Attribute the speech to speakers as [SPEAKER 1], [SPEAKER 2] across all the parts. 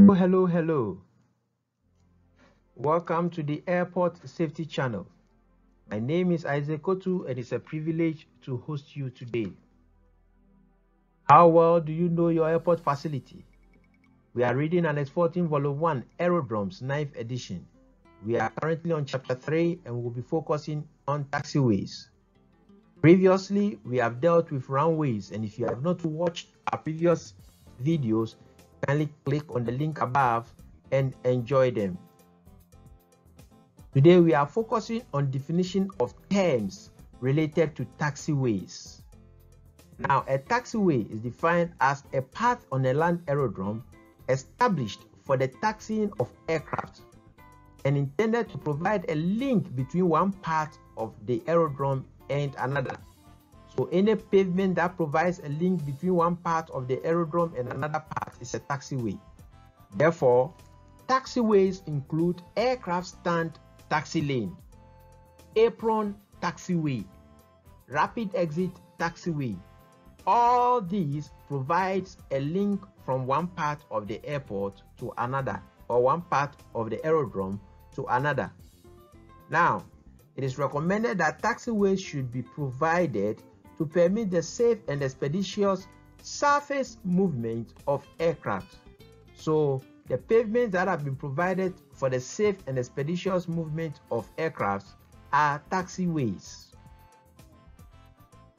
[SPEAKER 1] Hello, hello, hello. Welcome to the Airport Safety Channel. My name is Isaac Kotu and it's a privilege to host you today. How well do you know your airport facility? We are reading and exporting Volume 1 Aerodromes 9th edition. We are currently on Chapter 3 and we will be focusing on taxiways. Previously, we have dealt with runways and if you have not watched our previous videos, kindly click on the link above and enjoy them. Today we are focusing on definition of terms related to taxiways. Now, a taxiway is defined as a path on a land aerodrome established for the taxiing of aircraft and intended to provide a link between one part of the aerodrome and another. So any pavement that provides a link between one part of the aerodrome and another part is a taxiway. Therefore, taxiways include aircraft stand taxi lane, apron taxiway, rapid exit taxiway. All these provides a link from one part of the airport to another or one part of the aerodrome to another. Now, it is recommended that taxiways should be provided to permit the safe and expeditious surface movement of aircraft. So, the pavements that have been provided for the safe and expeditious movement of aircraft are taxiways.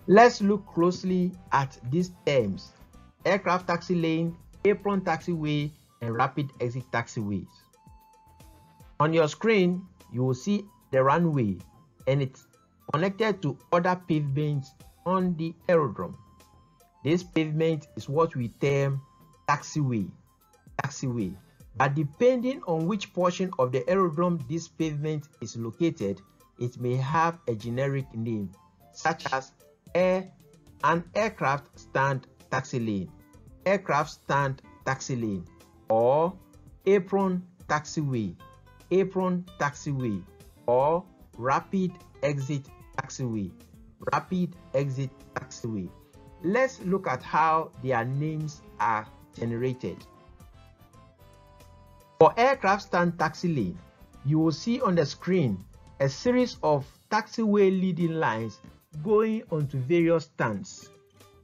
[SPEAKER 1] Let's look closely at these terms aircraft taxi lane, apron taxiway, and rapid exit taxiways. On your screen, you will see the runway and it's connected to other pavements on the aerodrome. This pavement is what we term taxiway. Taxiway. But depending on which portion of the aerodrome this pavement is located, it may have a generic name, such as air an aircraft stand taxi lane, aircraft stand taxi lane, or apron taxiway, apron taxiway, or rapid exit taxiway, rapid exit taxiway. Let's look at how their names are generated. For aircraft stand taxi lane, you will see on the screen a series of taxiway leading lines going onto various stands.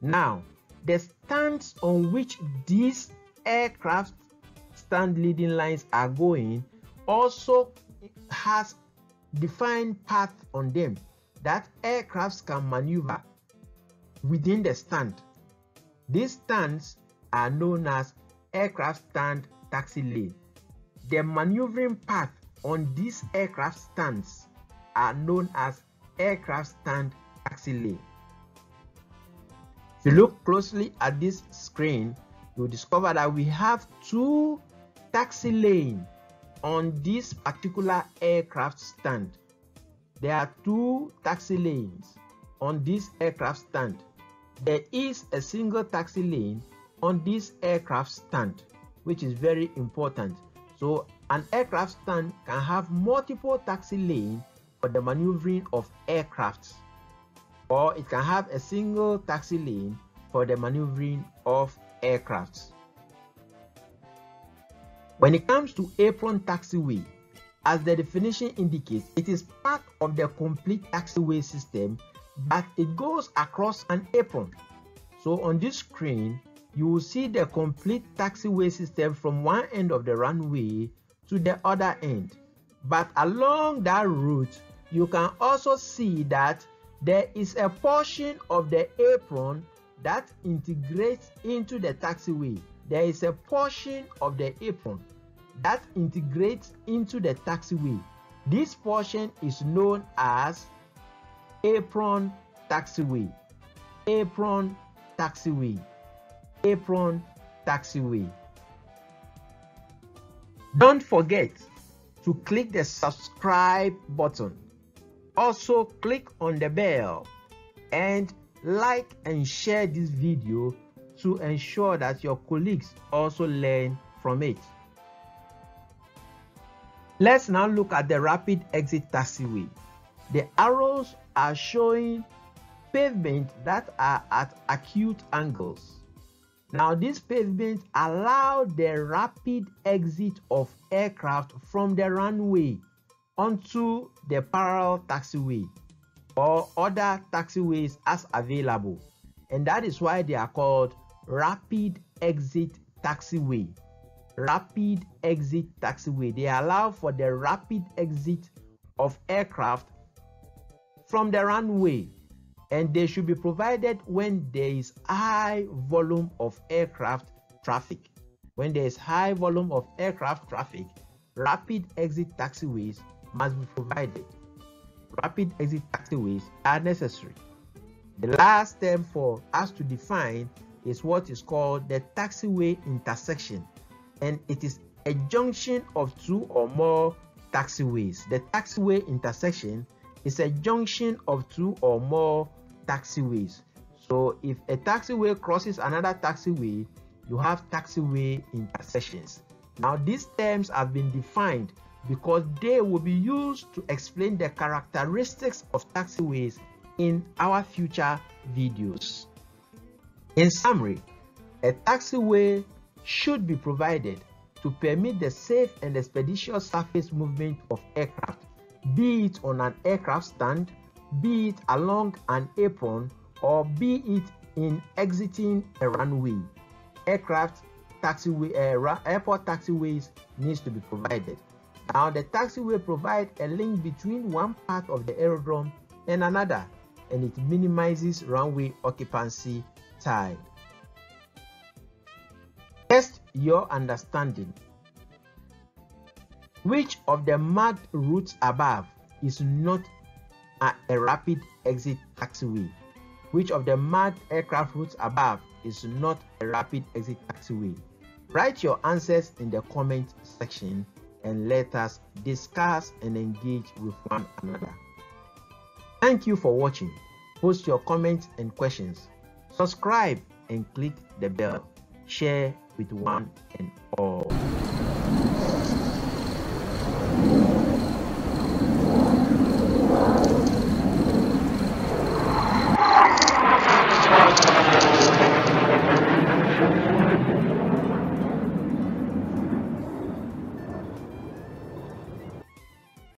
[SPEAKER 1] Now, the stands on which these aircraft stand leading lines are going also has defined path on them that aircrafts can maneuver within the stand. These stands are known as aircraft stand taxi lane. The maneuvering path on these aircraft stands are known as aircraft stand taxi lane. If you look closely at this screen, you'll discover that we have two taxi lane on this particular aircraft stand. There are two taxi lanes on this aircraft stand. There is a single taxi lane on this aircraft stand, which is very important. So an aircraft stand can have multiple taxi lanes for the maneuvering of aircrafts or it can have a single taxi lane for the maneuvering of aircrafts. When it comes to apron taxiway, as the definition indicates, it is part of the complete taxiway system, but it goes across an apron. So on this screen, you will see the complete taxiway system from one end of the runway to the other end. But along that route, you can also see that there is a portion of the apron that integrates into the taxiway. There is a portion of the apron that integrates into the taxiway. This portion is known as apron taxiway. Apron taxiway. Apron taxiway. Don't forget to click the subscribe button. Also click on the bell and like and share this video to ensure that your colleagues also learn from it. Let's now look at the rapid exit taxiway. The arrows are showing pavement that are at acute angles. Now, these pavements allow the rapid exit of aircraft from the runway onto the parallel taxiway or other taxiways as available. And that is why they are called rapid exit taxiway. Rapid exit taxiway. They allow for the rapid exit of aircraft from the runway and they should be provided when there is high volume of aircraft traffic. When there is high volume of aircraft traffic, rapid exit taxiways must be provided. Rapid exit taxiways are necessary. The last term for us to define is what is called the taxiway intersection, and it is a junction of two or more taxiways. The taxiway intersection is a junction of two or more taxiways. So if a taxiway crosses another taxiway, you have taxiway intersections. Now these terms have been defined because they will be used to explain the characteristics of taxiways in our future videos. In summary, a taxiway should be provided to permit the safe and expeditious surface movement of aircraft be it on an aircraft stand, be it along an apron, or be it in exiting a runway. Aircraft taxiway, uh, airport taxiways needs to be provided. Now, the taxiway provides a link between one part of the aerodrome and another, and it minimizes runway occupancy time. Your understanding which of the marked routes above is not a, a rapid exit taxiway? Which of the marked aircraft routes above is not a rapid exit taxiway? Write your answers in the comment section and let us discuss and engage with one another. Thank you for watching. Post your comments and questions. Subscribe and click the bell. Share with one and all.